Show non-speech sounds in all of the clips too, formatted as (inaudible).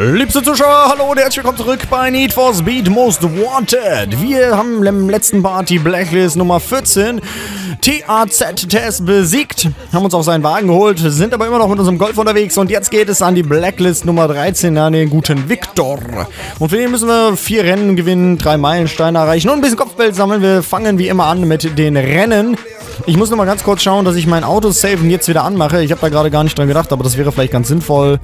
Liebste Zuschauer, hallo und herzlich willkommen zurück bei Need for Speed Most Wanted. Wir haben im letzten Part die Blacklist Nummer 14 TAZ-Test besiegt, haben uns auf seinen Wagen geholt, sind aber immer noch mit unserem Golf unterwegs und jetzt geht es an die Blacklist Nummer 13, an den guten Victor. Und für den müssen wir vier Rennen gewinnen, drei Meilensteine erreichen und ein bisschen Kopfgeld sammeln. Wir fangen wie immer an mit den Rennen. Ich muss noch mal ganz kurz schauen, dass ich mein Auto-Saven jetzt wieder anmache. Ich habe da gerade gar nicht dran gedacht, aber das wäre vielleicht ganz sinnvoll.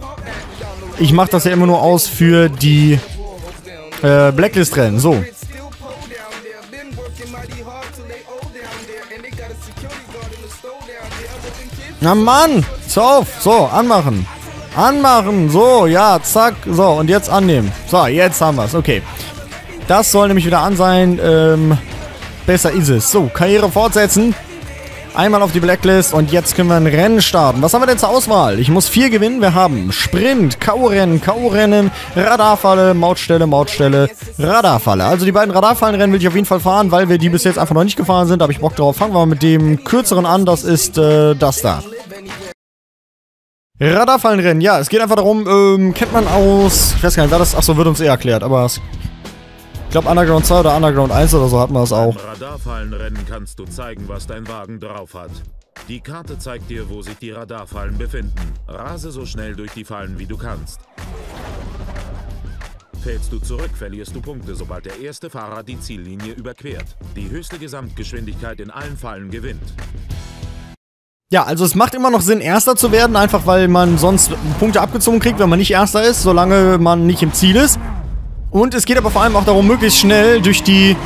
Ich mache das ja immer nur aus für die äh, Blacklist-Rennen. So. Na Mann! So auf! So, anmachen! Anmachen! So, ja, zack. So, und jetzt annehmen. So, jetzt haben wir es. Okay. Das soll nämlich wieder an sein. Ähm, besser ist es. So, Karriere fortsetzen. Einmal auf die Blacklist und jetzt können wir ein Rennen starten. Was haben wir denn zur Auswahl? Ich muss vier gewinnen. Wir haben Sprint, K.O.-Rennen, K.O.-Rennen, Radarfalle, Mautstelle, Mautstelle, Radarfalle. Also die beiden Radarfallenrennen will ich auf jeden Fall fahren, weil wir die bis jetzt einfach noch nicht gefahren sind. Da habe ich Bock drauf. Fangen wir mal mit dem kürzeren an. Das ist äh, das da. Radarfallenrennen, ja, es geht einfach darum, ähm, kennt man aus, ich weiß gar nicht, wer das, achso, wird uns eh erklärt, aber glaube Underground 2 oder Underground 1 oder so hatten wir das auch. Beim Radarfallenrennen kannst du zeigen, was dein Wagen drauf hat. Die Karte zeigt dir, wo sich die Radarfallen befinden. Rase so schnell durch die Fallen, wie du kannst. Fällst du zurück, verlierst du Punkte, sobald der erste Fahrer die Ziellinie überquert. Die höchste Gesamtgeschwindigkeit in allen Fallen gewinnt. Ja, also es macht immer noch Sinn, Erster zu werden, einfach weil man sonst Punkte abgezogen kriegt, wenn man nicht Erster ist, solange man nicht im Ziel ist. Und es geht aber vor allem auch darum, möglichst schnell durch die,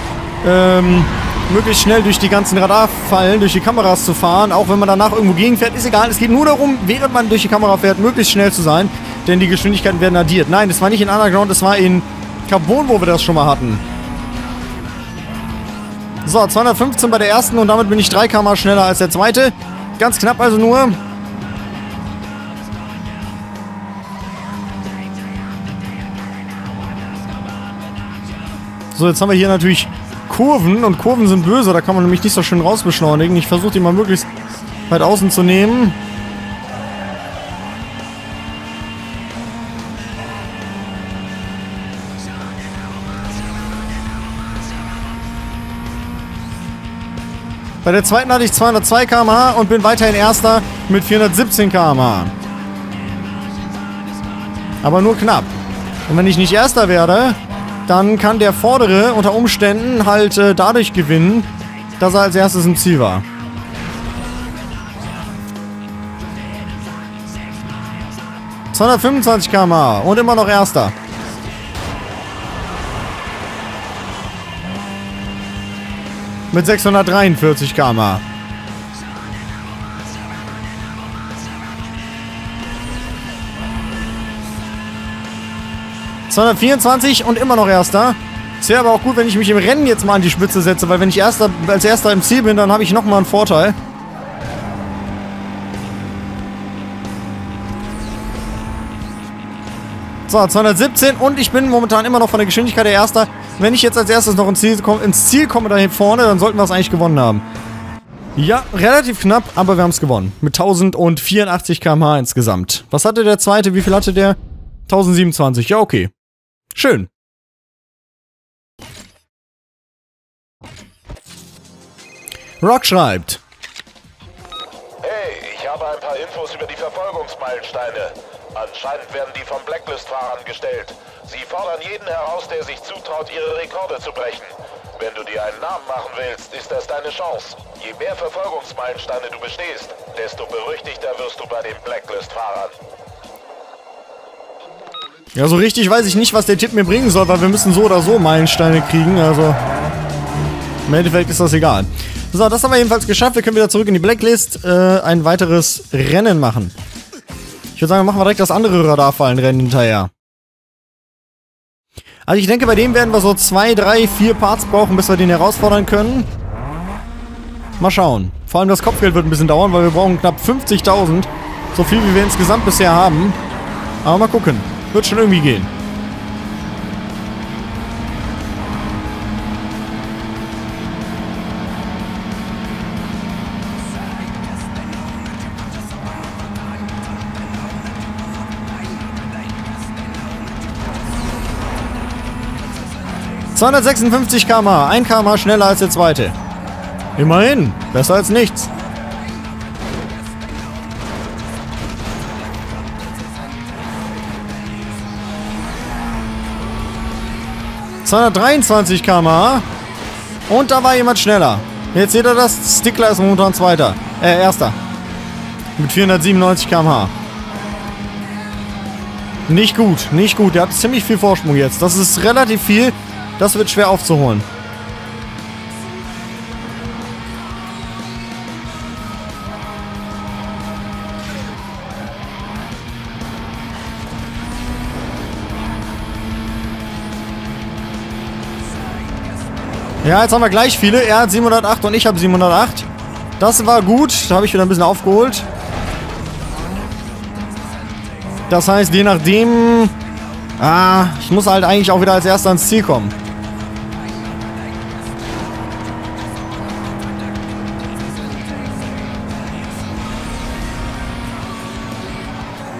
ähm, möglichst schnell durch die ganzen Radarfallen, durch die Kameras zu fahren. Auch wenn man danach irgendwo gegenfährt, ist egal. Es geht nur darum, während man durch die Kamera fährt, möglichst schnell zu sein. Denn die Geschwindigkeiten werden addiert. Nein, das war nicht in Underground, das war in Carbon, wo wir das schon mal hatten. So, 215 bei der ersten und damit bin ich 3 km schneller als der zweite. Ganz knapp also nur. So, jetzt haben wir hier natürlich Kurven und Kurven sind böse, da kann man nämlich nicht so schön rausbeschleunigen. Ich versuche die mal möglichst weit außen zu nehmen. Bei der zweiten hatte ich 202 km/h und bin weiterhin Erster mit 417 km/h. Aber nur knapp. Und wenn ich nicht Erster werde, dann kann der Vordere unter Umständen halt äh, dadurch gewinnen, dass er als erstes im Ziel war. ...225 km und immer noch Erster. Mit 643 km 224 und immer noch Erster. Es wäre aber auch gut, wenn ich mich im Rennen jetzt mal an die Spitze setze, weil wenn ich erster, als Erster im Ziel bin, dann habe ich nochmal einen Vorteil. So, 217 und ich bin momentan immer noch von der Geschwindigkeit der Erster. Wenn ich jetzt als erstes noch ins Ziel, komme, ins Ziel komme da vorne, dann sollten wir es eigentlich gewonnen haben. Ja, relativ knapp, aber wir haben es gewonnen. Mit 1084 km/h insgesamt. Was hatte der zweite? Wie viel hatte der? 1027. Ja, okay. Schön. Rock schreibt. Hey, ich habe ein paar Infos über die Verfolgungsmeilensteine. Anscheinend werden die von Blacklist-Fahrern gestellt. Sie fordern jeden heraus, der sich zutraut, ihre Rekorde zu brechen. Wenn du dir einen Namen machen willst, ist das deine Chance. Je mehr Verfolgungsmeilensteine du bestehst, desto berüchtigter wirst du bei den Blacklist-Fahrern. Ja, so richtig weiß ich nicht, was der Tipp mir bringen soll, weil wir müssen so oder so Meilensteine kriegen, also... Im Endeffekt ist das egal. So, das haben wir jedenfalls geschafft. Wir können wieder zurück in die Blacklist äh, ein weiteres Rennen machen. Ich würde sagen, machen wir direkt das andere Radarfallenrennen hinterher. Also ich denke, bei dem werden wir so zwei, drei, vier Parts brauchen, bis wir den herausfordern können. Mal schauen. Vor allem das Kopfgeld wird ein bisschen dauern, weil wir brauchen knapp 50.000. So viel, wie wir insgesamt bisher haben. Aber mal gucken. Wird schon irgendwie gehen. ...256 km/h, 1 km schneller als der zweite. Immerhin, besser als nichts. ...223 km/h. Und da war jemand schneller. Jetzt seht ihr das. Stickler ist momentan Zweiter. Äh, Erster. Mit 497 km/h. Nicht gut, nicht gut. Der hat ziemlich viel Vorsprung jetzt. Das ist relativ viel. Das wird schwer aufzuholen. Ja, jetzt haben wir gleich viele. Er hat 708 und ich habe 708. Das war gut. Da habe ich wieder ein bisschen aufgeholt. Das heißt, je nachdem... Ah, ich muss halt eigentlich auch wieder als Erster ans Ziel kommen.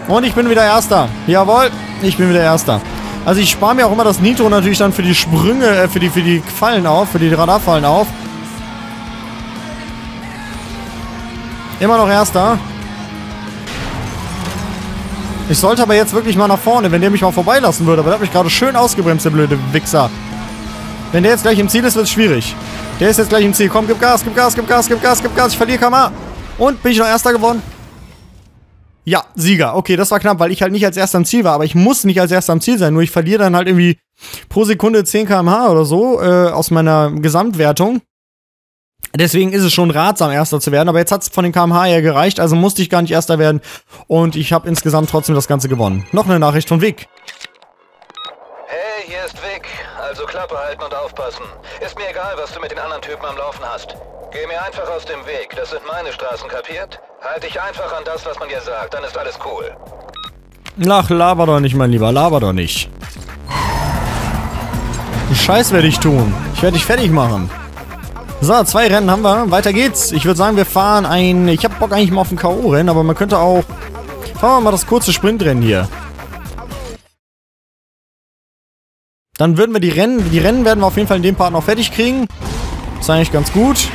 Und ich bin wieder Erster. Jawohl, ich bin wieder Erster. Also ich spare mir auch immer das Nitro natürlich dann für die Sprünge, äh, für die, für die Fallen auf, für die Radarfallen auf. Immer noch Erster. Ich sollte aber jetzt wirklich mal nach vorne, wenn der mich mal vorbeilassen würde. Aber der hat mich gerade schön ausgebremst, der blöde Wichser. Wenn der jetzt gleich im Ziel ist, wird es schwierig. Der ist jetzt gleich im Ziel. Komm, gib Gas, gib Gas, gib Gas, gib Gas, gib Gas. Ich verliere KMA. Und bin ich noch Erster geworden? Ja, Sieger. Okay, das war knapp, weil ich halt nicht als Erster am Ziel war. Aber ich muss nicht als Erster am Ziel sein. Nur ich verliere dann halt irgendwie pro Sekunde 10 km/h oder so äh, aus meiner Gesamtwertung. Deswegen ist es schon ratsam, Erster zu werden. Aber jetzt hat es von den kmh her gereicht, also musste ich gar nicht Erster werden. Und ich habe insgesamt trotzdem das Ganze gewonnen. Noch eine Nachricht von Vic. Hey, hier ist Vic. Also Klappe halten und aufpassen. Ist mir egal, was du mit den anderen Typen am Laufen hast. Geh mir einfach aus dem Weg. Das sind meine Straßen, kapiert? Halt dich einfach an das, was man dir sagt. Dann ist alles cool. Ach, laber doch nicht, mein Lieber. Laber doch nicht. Scheiß werde ich tun. Ich werde dich fertig machen. So, zwei Rennen haben wir. Weiter geht's. Ich würde sagen, wir fahren ein... Ich habe Bock eigentlich mal auf ein K.O.-Rennen, aber man könnte auch... Fahren wir mal das kurze Sprintrennen hier. Dann würden wir die Rennen... Die Rennen werden wir auf jeden Fall in dem Part noch fertig kriegen. Ist eigentlich ganz gut.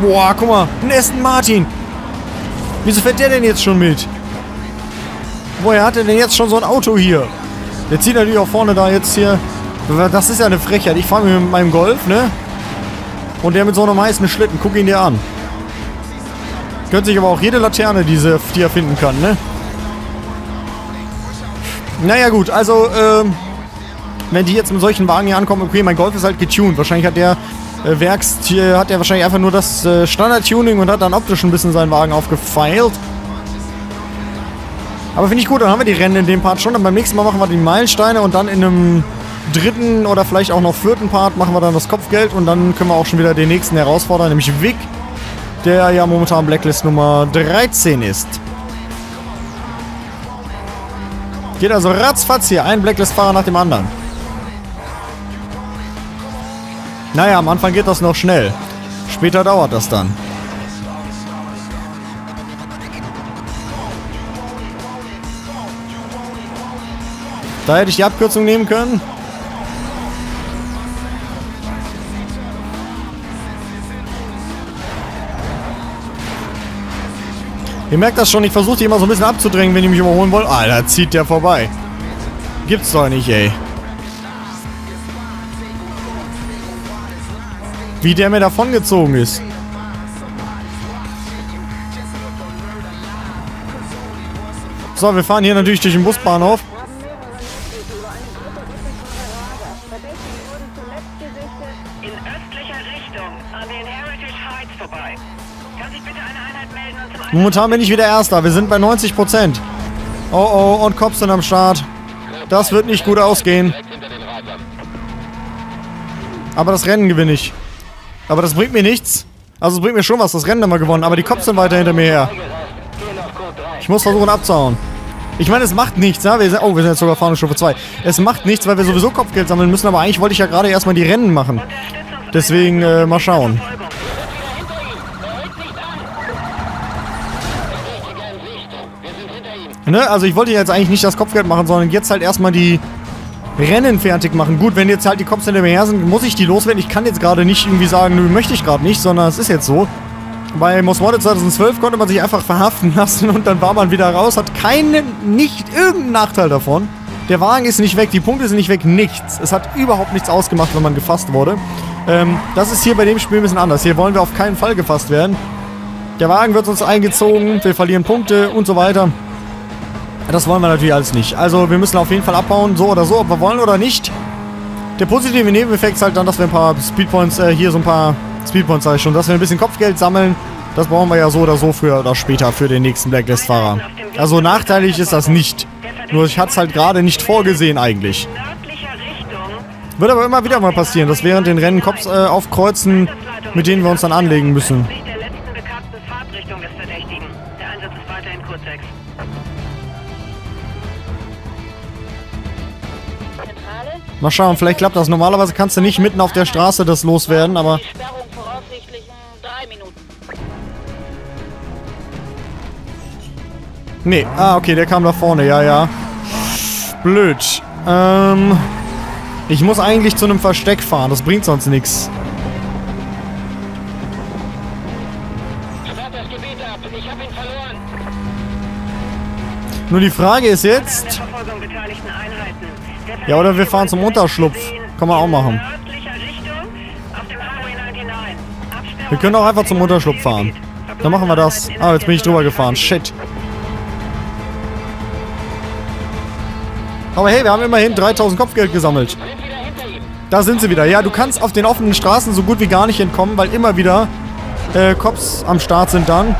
Boah, guck mal. Ein Aston Martin. Wieso fährt der denn jetzt schon mit? Woher hat er denn jetzt schon so ein Auto hier? Der zieht natürlich auch vorne da jetzt hier... Das ist ja eine Frechheit. Ich fahre mit meinem Golf, ne? Und der mit so einem heißen Schlitten. Guck ihn dir an. Gönnt sich aber auch jede Laterne, diese, die er finden kann, ne? Naja gut, also, ähm, wenn die jetzt mit solchen Wagen hier ankommen, okay, mein Golf ist halt getuned. Wahrscheinlich hat der äh, Werks, hat er wahrscheinlich einfach nur das äh, Standard-Tuning und hat dann optisch ein bisschen seinen Wagen aufgefeilt. Aber finde ich gut, dann haben wir die Rennen in dem Part schon. Dann beim nächsten Mal machen wir die Meilensteine und dann in einem dritten oder vielleicht auch noch vierten Part machen wir dann das Kopfgeld und dann können wir auch schon wieder den nächsten herausfordern, nämlich Vic, der ja momentan Blacklist Nummer 13 ist. Geht also ratzfatz hier, ein Blacklist-Fahrer nach dem anderen. Naja, am Anfang geht das noch schnell. Später dauert das dann. Da hätte ich die Abkürzung nehmen können. Ihr merkt das schon, ich versuche die immer so ein bisschen abzudrängen, wenn die mich überholen wollen. Alter, zieht der vorbei. Gibt's doch nicht, ey. Wie der mir davongezogen ist. So, wir fahren hier natürlich durch den Busbahnhof. Momentan bin ich wieder Erster. Wir sind bei 90%. Oh oh, und Cops sind am Start. Das wird nicht gut ausgehen. Aber das Rennen gewinne ich. Aber das bringt mir nichts. Also es bringt mir schon was, das Rennen haben wir gewonnen. Aber die Cops sind weiter hinter mir her. Ich muss versuchen abzuhauen. Ich meine, es macht nichts, ja? Wir sind, oh, wir sind jetzt sogar vorne Stufe 2. Es macht nichts, weil wir sowieso Kopfgeld sammeln müssen. Aber eigentlich wollte ich ja gerade erstmal die Rennen machen. Deswegen, äh, mal schauen. Ne? Also ich wollte jetzt eigentlich nicht das Kopfgeld machen, sondern jetzt halt erstmal die, Rennen fertig machen. Gut, wenn jetzt halt die Cops hinter mir her sind, muss ich die loswerden. Ich kann jetzt gerade nicht irgendwie sagen, nö, möchte ich gerade nicht, sondern es ist jetzt so. Bei Most Wanted 2012 konnte man sich einfach verhaften (laughs) lassen und dann war man wieder raus. Hat keinen, nicht irgendeinen Nachteil davon. Der Wagen ist nicht weg, die Punkte sind nicht weg, nichts. Es hat überhaupt nichts ausgemacht, wenn man gefasst wurde. Ähm, das ist hier bei dem Spiel ein bisschen anders. Hier wollen wir auf keinen Fall gefasst werden. Der Wagen wird uns eingezogen, wir verlieren Punkte und so weiter. Das wollen wir natürlich alles nicht. Also wir müssen auf jeden Fall abbauen, so oder so, ob wir wollen oder nicht. Der positive Nebeneffekt ist halt dann, dass wir ein paar Speedpoints, äh, hier so ein paar Speedpoints sag ich schon, dass wir ein bisschen Kopfgeld sammeln. Das brauchen wir ja so oder so früher oder später für den nächsten Blacklist-Fahrer. Also nachteilig ist das nicht. Nur ich hatte es halt gerade nicht vorgesehen eigentlich. Wird aber immer wieder mal passieren, dass während den Rennen Cops äh, aufkreuzen, mit denen wir uns dann anlegen müssen. Mal schauen, vielleicht klappt das. Normalerweise kannst du nicht mitten auf der Straße das loswerden, aber... Nee, ah, okay, der kam da vorne, ja, ja. Blöd. Ähm... Ich muss eigentlich zu einem Versteck fahren, das bringt sonst nichts. Nur die Frage ist jetzt... Ja, oder wir fahren zum Unterschlupf. Kann man auch machen. Nördlicher Richtung auf dem Highway 99. Absperrung Wir können auch einfach zum Unterschlupf fahren. Dann machen wir das. Ah, jetzt bin ich drüber gefahren. Shit. Aber hey, wir haben immerhin 3000 Kopfgeld gesammelt. Da sind sie wieder. Ja, du kannst auf den offenen Straßen so gut wie gar nicht entkommen, weil immer wieder äh, Cops am Start sind dann.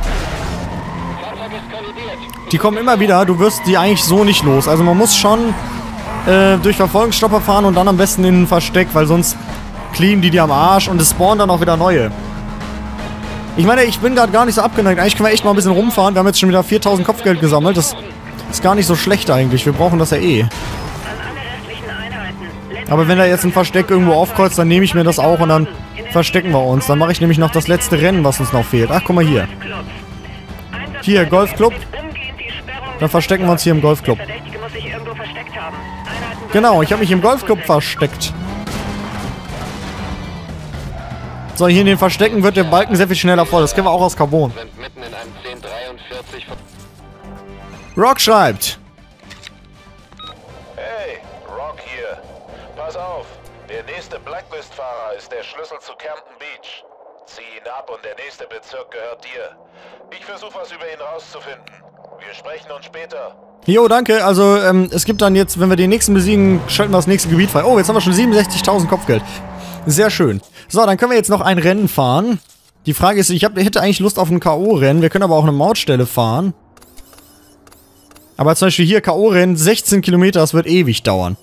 Die kommen immer wieder. Du wirst die eigentlich so nicht los. Also man muss schon äh, durch Verfolgungsstopper fahren und dann am besten in ein Versteck, weil sonst kleben die dir am Arsch und es spawnen dann auch wieder neue. Ich meine, ich bin gerade gar nicht so abgeneigt. Eigentlich können wir echt mal ein bisschen rumfahren. Wir haben jetzt schon wieder 4000 Kopfgeld gesammelt. Das ist gar nicht so schlecht eigentlich. Wir brauchen das ja eh. Aber wenn da jetzt ein Versteck irgendwo aufkreuzt, dann nehme ich mir das auch und dann verstecken wir uns. Dann mache ich nämlich noch das letzte Rennen, was uns noch fehlt. Ach, guck mal hier. Hier, Golfclub. Dann verstecken wir uns hier im Golfclub. Genau, ich habe mich im Golfclub versteckt. So, hier in den Verstecken wird der Balken sehr viel schneller voll. Das kennen wir auch aus Carbon. Sind mitten in einem 1043 von Rock schreibt. Hey, Rock hier. Pass auf, der nächste Blacklist-Fahrer ist der Schlüssel zu Camden Beach. Zieh ihn ab und der nächste Bezirk gehört dir. Ich versuche was über ihn rauszufinden. Wir sprechen uns später. Jo, danke. Also, ähm, es gibt dann jetzt, wenn wir den nächsten besiegen, schalten wir das nächste Gebiet frei. Oh, jetzt haben wir schon 67.000 Kopfgeld. Sehr schön. So, dann können wir jetzt noch ein Rennen fahren. Die Frage ist, ich hab, hätte eigentlich Lust auf ein K.O.-Rennen. Wir können aber auch eine Mautstelle fahren. Aber zum Beispiel hier K.O.-Rennen, 16 Kilometer, das wird ewig dauern.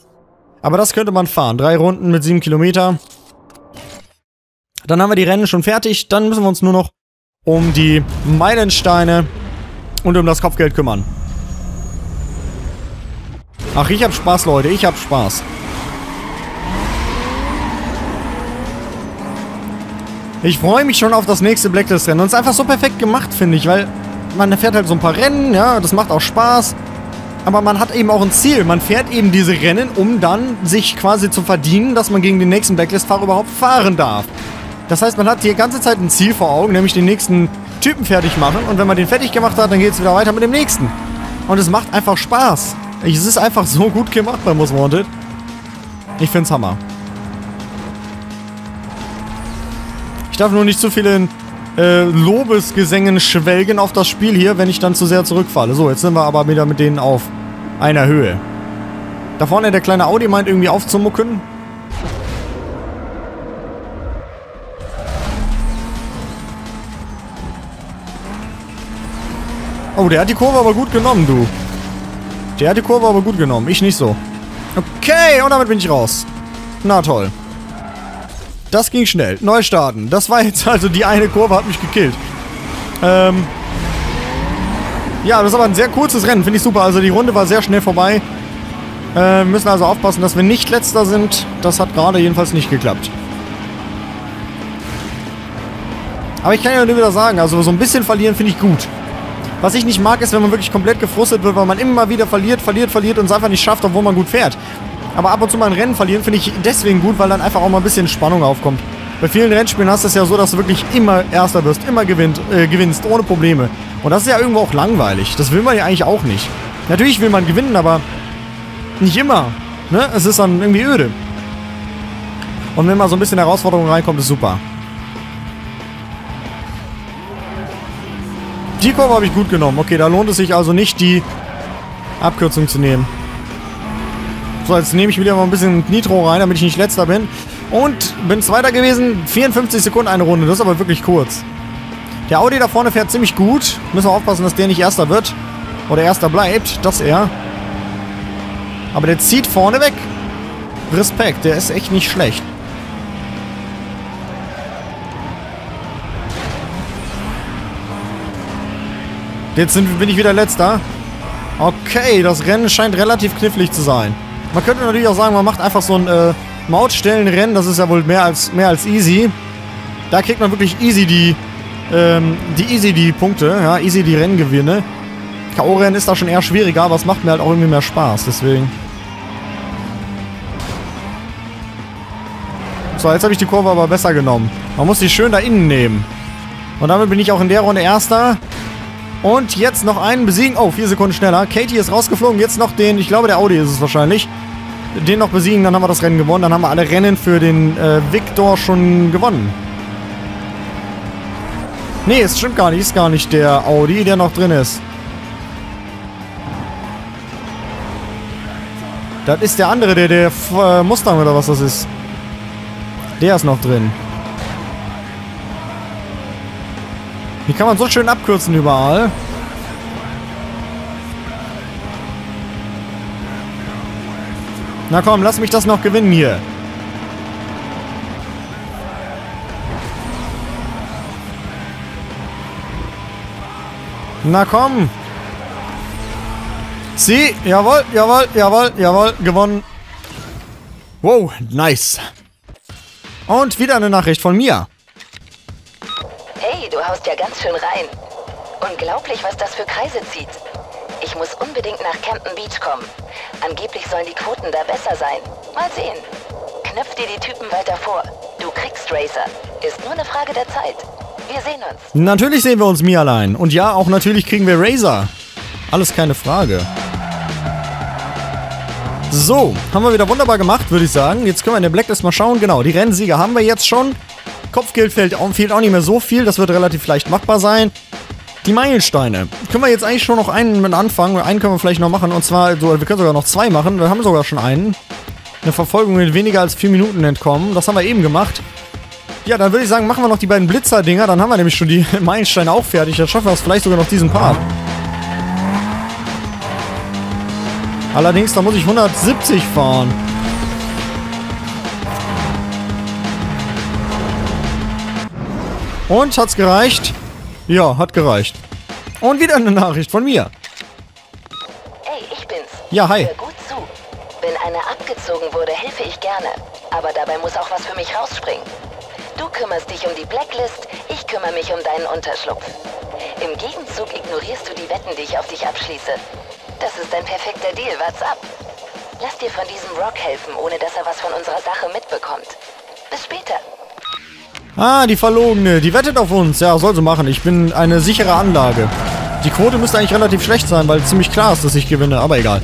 Aber das könnte man fahren. Drei Runden mit 7 Kilometer. Dann haben wir die Rennen schon fertig. Dann müssen wir uns nur noch um die Meilensteine und um das Kopfgeld kümmern. Ach, ich hab Spaß, Leute. Ich hab Spaß. Ich freue mich schon auf das nächste Blacklist-Rennen. Und es ist einfach so perfekt gemacht, finde ich, weil man fährt halt so ein paar Rennen, ja, das macht auch Spaß. Aber man hat eben auch ein Ziel. Man fährt eben diese Rennen, um dann sich quasi zu verdienen, dass man gegen den nächsten Blacklist-Fahrer überhaupt fahren darf. Das heißt, man hat die ganze Zeit ein Ziel vor Augen, nämlich den nächsten Typen fertig machen. Und wenn man den fertig gemacht hat, dann geht es wieder weiter mit dem nächsten. Und es macht einfach Spaß. Es ist einfach so gut gemacht bei Most Wanted. Ich find's Hammer. Ich darf nur nicht zu vielen äh, Lobesgesängen schwelgen auf das Spiel hier, wenn ich dann zu sehr zurückfalle. So, jetzt sind wir aber wieder mit denen auf einer Höhe. Da vorne der kleine Audi meint irgendwie aufzumucken. Oh, der hat die Kurve aber gut genommen, du. Der hat die Kurve aber gut genommen. Ich nicht so. Okay, und damit bin ich raus. Na toll. Das ging schnell. Neu starten. Das war jetzt also die eine Kurve, hat mich gekillt. Ähm. Ja, das ist aber ein sehr kurzes Rennen. Finde ich super. Also die Runde war sehr schnell vorbei. Äh, wir müssen also aufpassen, dass wir nicht letzter sind. Das hat gerade jedenfalls nicht geklappt. Aber ich kann ja nur wieder sagen, also so ein bisschen verlieren finde ich gut. Was ich nicht mag, ist, wenn man wirklich komplett gefrustet wird, weil man immer wieder verliert, verliert, verliert und es einfach nicht schafft, obwohl man gut fährt. Aber ab und zu mal ein Rennen verlieren finde ich deswegen gut, weil dann einfach auch mal ein bisschen Spannung aufkommt. Bei vielen Rennspielen hast du es ja so, dass du wirklich immer Erster wirst, immer gewinnt, äh, gewinnst, ohne Probleme. Und das ist ja irgendwo auch langweilig. Das will man ja eigentlich auch nicht. Natürlich will man gewinnen, aber nicht immer. Ne? Es ist dann irgendwie öde. Und wenn mal so ein bisschen Herausforderung reinkommt, ist super. Die Kurve habe ich gut genommen. Okay, da lohnt es sich also nicht, die Abkürzung zu nehmen. So, jetzt nehme ich wieder mal ein bisschen Nitro rein, damit ich nicht letzter bin. Und bin Zweiter gewesen. 54 Sekunden eine Runde. Das ist aber wirklich kurz. Der Audi da vorne fährt ziemlich gut. Müssen wir aufpassen, dass der nicht Erster wird. Oder Erster bleibt. Das er. Aber der zieht vorne weg. Respekt, der ist echt nicht schlecht. Jetzt sind, bin ich wieder letzter. Okay, das Rennen scheint relativ knifflig zu sein. Man könnte natürlich auch sagen, man macht einfach so ein äh, Mautstellenrennen. Das ist ja wohl mehr als, mehr als easy. Da kriegt man wirklich easy die, ähm, die easy die Punkte. Ja, easy die Renngewinne. K.O.-Rennen ist da schon eher schwieriger, aber es macht mir halt auch irgendwie mehr Spaß. Deswegen. So, jetzt habe ich die Kurve aber besser genommen. Man muss die schön da innen nehmen. Und damit bin ich auch in der Runde Erster. Und jetzt noch einen besiegen. Oh, vier Sekunden schneller. Katie ist rausgeflogen. Jetzt noch den, ich glaube der Audi ist es wahrscheinlich. Den noch besiegen, dann haben wir das Rennen gewonnen. Dann haben wir alle Rennen für den äh, Victor schon gewonnen. Nee, es stimmt gar nicht. Ist gar nicht der Audi, der noch drin ist. Das ist der andere, der, der äh, Mustang oder was das ist. Der ist noch drin. Hier kann man so schön abkürzen überall. Na komm, lass mich das noch gewinnen hier. Na komm. Sie, jawohl, jawohl, jawohl, jawohl, gewonnen. Wow, nice. Und wieder eine Nachricht von mir. Haust ja ganz schön rein. Unglaublich, was das für Kreise zieht. Ich muss unbedingt nach Camden Beach kommen. Angeblich sollen die Quoten da besser sein. Mal sehen. Knöpf dir die Typen weiter vor. Du kriegst Racer. Ist nur eine Frage der Zeit. Wir sehen uns. Natürlich sehen wir uns mir allein. Und ja, auch natürlich kriegen wir Razer. Alles keine Frage. So, haben wir wieder wunderbar gemacht, würde ich sagen. Jetzt können wir in der Blacklist mal schauen. Genau, die Rennsieger haben wir jetzt schon. Kopfgeld fehlt auch, fehlt auch nicht mehr so viel. Das wird relativ leicht machbar sein. Die Meilensteine. Können wir jetzt eigentlich schon noch einen mit anfangen. Einen können wir vielleicht noch machen. Und zwar, so, wir können sogar noch zwei machen. Wir haben sogar schon einen. Eine Verfolgung in weniger als vier Minuten entkommen. Das haben wir eben gemacht. Ja, dann würde ich sagen, machen wir noch die beiden Blitzer-Dinger. Dann haben wir nämlich schon die (laughs) Meilensteine auch fertig. Dann schaffen wir es vielleicht sogar noch diesen Part. Allerdings, da muss ich 170 fahren. Und hat's gereicht? Ja, hat gereicht. Und wieder eine Nachricht von mir. Hey, ich bin's. Ja, hi. Hör gut zu. Wenn eine abgezogen wurde, helfe ich gerne. Aber dabei muss auch was für mich rausspringen. Du kümmerst dich um die Blacklist, ich kümmere mich um deinen Unterschlupf. Im Gegenzug ignorierst du die Wetten, die ich auf dich abschließe. Das ist ein perfekter Deal, what's up? Lass dir von diesem Rock helfen, ohne dass er was von unserer Sache mitbekommt. Bis später. Ah, die Verlogene. Die wettet auf uns. Ja, soll sie machen. Ich bin eine sichere Anlage. Die Quote müsste eigentlich relativ schlecht sein, weil ziemlich klar ist, dass ich gewinne. Aber egal.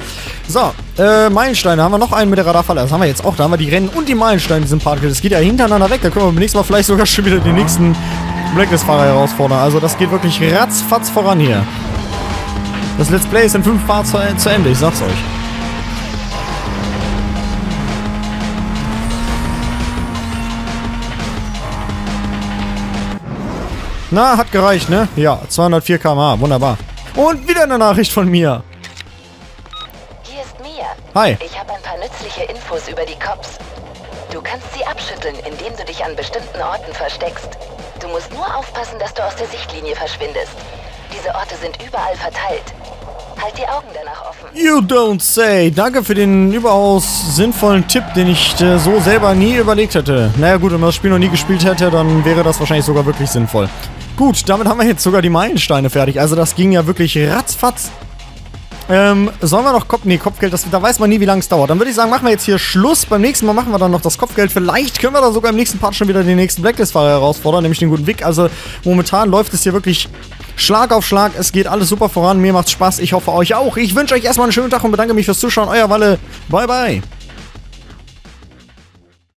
So, äh, Meilensteine. Haben wir noch einen mit der Radarfalle. Das haben wir jetzt auch. Da haben wir die Rennen und die Meilensteine in diesem Part. Das geht ja hintereinander weg. Da können wir beim nächsten Mal vielleicht sogar schon wieder die nächsten Blacklist-Fahrer herausfordern. Also das geht wirklich ratzfatz voran hier. Das Let's Play ist in fünf Parts zu Ende. Ich sag's euch. Na, hat gereicht, ne? Ja, 204 km/h, wunderbar. Und wieder eine Nachricht von mir. Hier ist Mia. Hi. Ich habe ein paar nützliche Infos über die Cops. Du kannst sie abschütteln, indem du dich an bestimmten Orten versteckst. Du musst nur aufpassen, dass du aus der Sichtlinie verschwindest. Diese Orte sind überall verteilt. Halt die Augen danach offen. You don't say. Danke für den überaus sinnvollen Tipp, den ich äh, so selber nie überlegt hätte. Naja gut, wenn man das Spiel noch nie gespielt hätte, dann wäre das wahrscheinlich sogar wirklich sinnvoll. Gut, damit haben wir jetzt sogar die Meilensteine fertig. Also das ging ja wirklich ratzfatz. Ähm, sollen wir noch Kopf... Nee, Kopfgeld, das, da weiß man nie, wie lange es dauert. Dann würde ich sagen, machen wir jetzt hier Schluss. Beim nächsten Mal machen wir dann noch das Kopfgeld. Vielleicht können wir da sogar im nächsten Part schon wieder den nächsten Blacklist-Fahrer herausfordern, nämlich den guten Vic. Also momentan läuft es hier wirklich Schlag auf Schlag. Es geht alles super voran. Mir macht's Spaß. Ich hoffe euch auch. Ich wünsche euch erstmal einen schönen Tag und bedanke mich fürs Zuschauen. Euer Walle. Bye, bye.